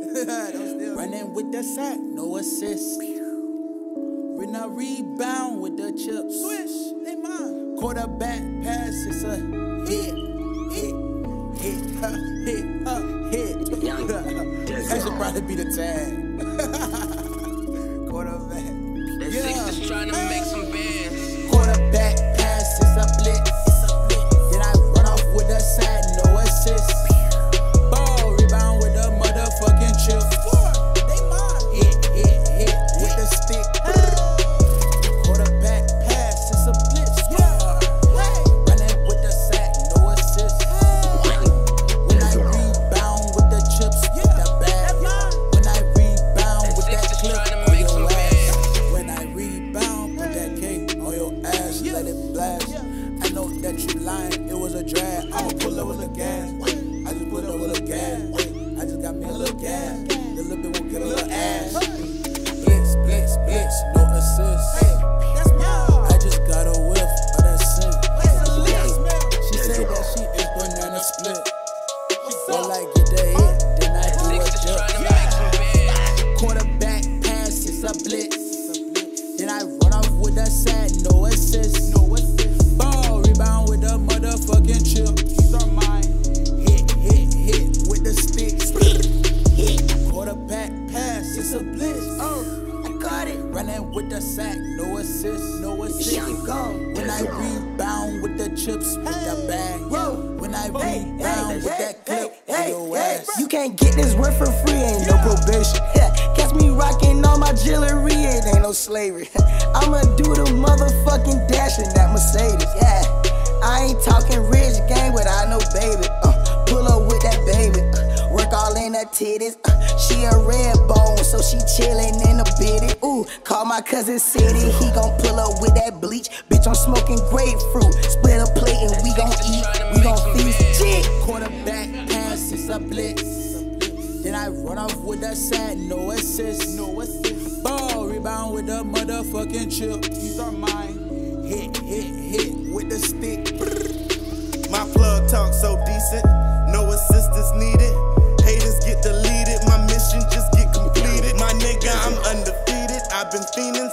Running with the sack, no assist. When I rebound with the chips. Swish, they mine. Quarterback pass, it's a hit. Hit, hit, huh, hit, huh, hit. that should probably be the tag. Quarterback. That Yeah. six is trying to make some that you lying, it was a drag. I'ma pull up with a gas. I just put up with a gas. I just got me a little gas. The little bit won't get a little ass. Blitz, blitz, blitz, no assist. That's me. I just got a whiff of that scent. She said that she is banana split. Well, I get the hit, then I do a Six jump. to make some bands. Quarterback pass, it's a blitz. Then I run off with a sack, no assist. No assist. Rebound with motherfucking chip. These are mine. Hit, hit, hit with the stick. Hit. Quarterback pass, it's a blitz. Oh, I got it. Running with the sack, no assist. No assist. When I rebound with the chips, with the bag. Whoa. When I rebound with that clip, your ass. You can't get this work for free, ain't no probation. Titties. Uh, she a red bone, so she chillin' in the bitty. Ooh, call my cousin City, he gon' pull up with that bleach. Bitch, I'm smoking grapefruit. Split a plate and we gon' eat, we gon' feast. Chick. Quarterback pass, it's a blitz. Then I run off with a sack, no assist. No assist. Ball rebound with a motherfucking chip. These are mine. Hit, hit, hit with the stick.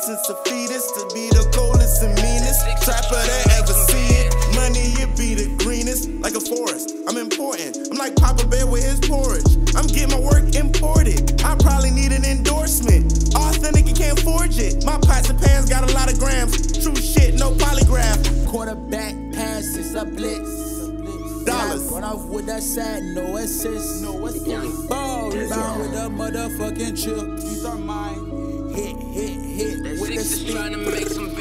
Since a fetus to be the coldest and meanest trapper that ever see it. Money, it be the greenest, like a forest. I'm important. I'm like Papa Bear with his porridge. I'm getting my work imported. I probably need an endorsement. Authentic, you can't forge it. My pots and pans got a lot of grams. True shit, no polygraph. Quarterback passes a blitz. Dollars. Run off with a sack, no assist. No assist. Ball rebound with a motherfucking chip. These are mine. Hit, hit, stick. trying to make some.